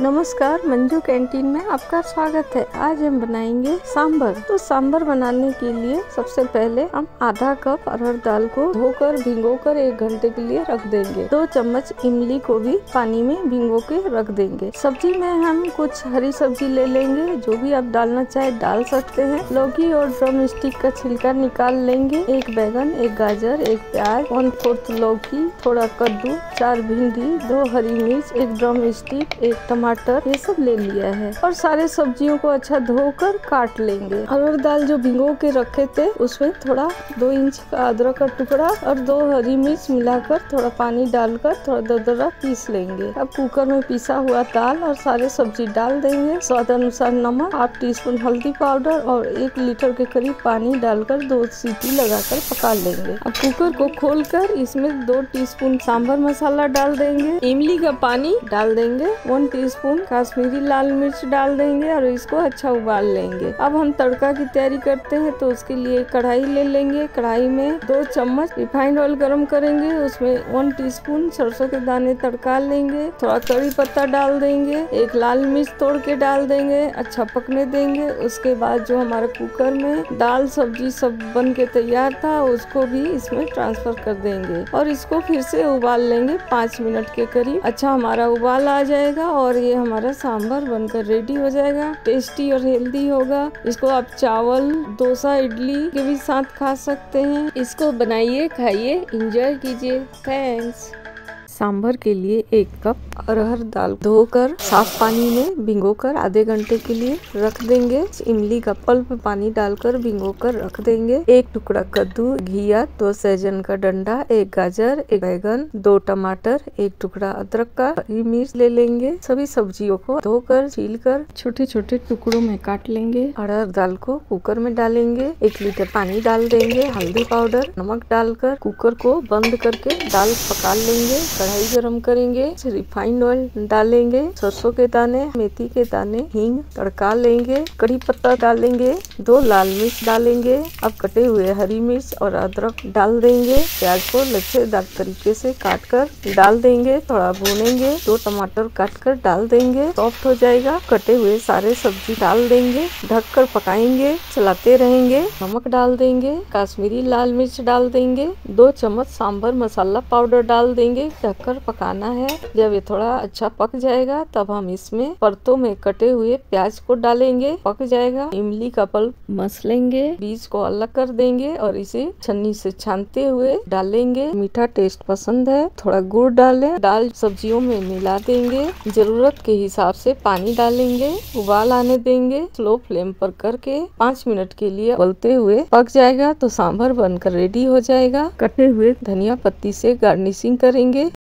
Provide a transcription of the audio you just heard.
नमस्कार, मंजू कैंटीन में आपका स्वागत है। आज हम बनाएँगे सांबर तो सांबर बनाने के लिए सबसे पहले हम आधा कप अरहर दाल को धोकर भिंगो कर एक घंटे के लिए रख देंगे। दो चम्मच इमली को भी पानी में भिगो के रख देंगे। सब्ज़ी में हम कुछ हरी सब्ज़ी ले लेंगे, जो भी आप डालना चाहे डाल सकते हैं। लौकी और ड्रम स्टिक का छिलका निकाल लेंगे। एक बैगन, एक गाजर, एक प्याज, वन फोर्थ लौकी, थोड़ा कद्दू, चार भिंडी, दो हरी मिर्च, एक ड्रम स्टिक, एक टमाटर ये सब ले लिया है। और सारे सब्जियों को अच्छा धोकर काट लेंगे। अरहर दाल जो भिगो के रखे थे, उसमें थोड़ा दो इंच का अदरक का टुकड़ा और दो हरी मिर्च मिलाकर थोड़ा पानी डालकर थोड़ा दरदरा पीस लेंगे। अब कुकर में पिसा हुआ दाल और सारे सब्ज़ी डाल देंगे। स्वाद अनुसार नमक हाफ़ टी स्पून हल्दी पाउडर और एक लीटर के करीब पानी डालकर दो सीटी लगाकर पका लेंगे। अब कुकर को खोलकर इसमें दो टीस्पून सांभर मसाला डाल देंगे। इमली का पानी डाल देंगे। वन टीस्पून काश्मीरी लाल मिर्च डाल देंगे और इसको अच्छा उबाल लेंगे। अब हम तड़का की तैयारी करते हैं तो उसके लिए कढ़ाई ले लेंगे। कढ़ाई में दो चम्मच रिफाइंड ऑयल गरम करेंगे, उसमें वन टीस्पून सरसों के दाने तड़का लेंगे। थोड़ा कड़ी पत्ता डाल देंगे, एक लाल मिर्च तोड़ के डाल देंगे अच्छा पकने देंगे। उसके बाद जो हमारे कुकर में दाल, सब्ज़ी सब बन के तैयार था, उसको भी इसमें ट्रांसफ़र कर देंगे। और इसको फिर से उबाल लेंगे पाँच मिनट के करीब। अच्छा हमारा उबाल आ जाएगा और ये हमारा सांभर बनकर रेडी हो जाएगा। टेस्टी और हेल्दी होगा। इसको आप चावल, डोसा, इडली के भी साथ खा सकते हैं। इसको बनाइए, खाइए इंजॉय कीजिए। थैंक्स सांभर के लिए एक कप अरहर दाल धोकर, साफ़ पानी में भिगोकर आधे घंटे के लिए रख देंगे। इमली का पल्प पानी डालकर भिगोकर रख देंगे। एक टुकड़ा कद्दू, घिया, दो सहजन का डंडा, एक गाजर, एक बैगन, दो टमाटर, एक टुकड़ा अदरक का हरी मिर्च ले लेंगे। सभी सब्जियों को धोकर छील कर छोटे छोटे टुकड़ों में काट लेंगे। अरहर दाल को कुकर में डालेंगे। एक लीटर पानी डाल देंगे। हल्दी पाउडर, नमक डालकर कुकर को बंद करके दाल पका लेंगे। कढ़ाई गरम करेंगे रिफाइंड ऑयल डालेंगे, सरसों के दाने, मेथी के दाने, हींग तड़का लेंगे कड़ी पत्ता डालेंगे, दो लाल मिर्च डालेंगे, अब कटे हुए हरी मिर्च और अदरक डाल देंगे, प्याज को लच्छेदार तरीके से काट कर डाल देंगे, थोड़ा भूनेंगे, दो टमाटर काट कर डाल देंगे, सॉफ्ट हो जाएगा, कटे हुए सारे सब्ज़ी डाल देंगे ढक कर पकाएँगे, चलाते रहेंगे, नमक डाल देंगे, काश्मीरी लाल मिर्च डाल देंगे, दो चम्मच सांभर मसाला पाउडर डाल देंगे ढककर पकाना है। जब ये थोड़ा अच्छा पक जाएगा, तब हम इसमें परतों में कटे हुए प्याज को डालेंगे। पक जाएगा। इमली का पल्प मस लेंगे। बीज को अलग कर देंगे और इसे छन्नी से छानते हुए डालेंगे। मीठा टेस्ट पसंद है। थोड़ा गुड़ डालें। दाल सब्जियों में मिला देंगे। ज़रूरत के हिसाब से पानी डालेंगे। उबाल आने देंगे। स्लो फ्लेम पर करके पाँच मिनट के लिए उबलते हुए पक जाएगा तो सांभर बनकर रेडी हो जाएगा। कटे हुए धनिया पत्ती से गार्निशिंग करेंगे।